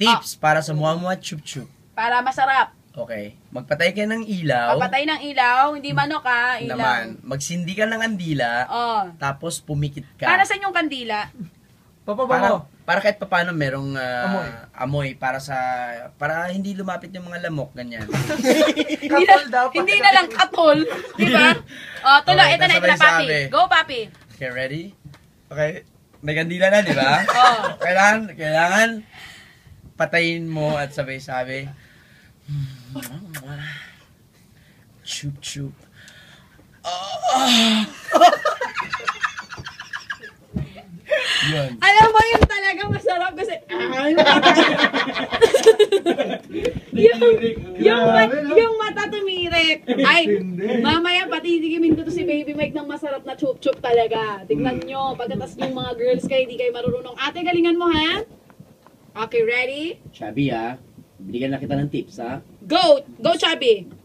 Tips para sa muha muha chup chup. Para masarap. Okay. Magpatay ka ng ilaw. Papatay ng ilaw, hindi manok ha, ilaw. Naman. Magsindi ka ng andila. Oh. Tapos pumikit ka. Para sa inyong kandila. para, Papabango. para kahit papaano merong ah, Amoy. amoy para sa para hindi lumapit yung mga lamok ganyan. Hindi na, Katol daw, hindi na lang katol. Di ba? Oh, tuloy. Okay, ito na, ito na, papi. Go, papi. Okay, ready? Okay. May kandila na, di ba? Oh. Kailangan, kailangan patayin mo at sabay-sabi. Chup chup. Ah! Yun. Alam mo yung talaga masarap kasi yung, yung, ma- yung mata tumirik. Ay, mamaya patitigin ko to si Baby Mike ng masarap na chup-chup talaga. Tingnan nyo, pagkatas yung mga girls kayo, hindi kayo marunong. Ate, galingan mo ha? Okay, ready? Sabi ah, binigyan na kita ng tips ah. Go! Go, Chubby!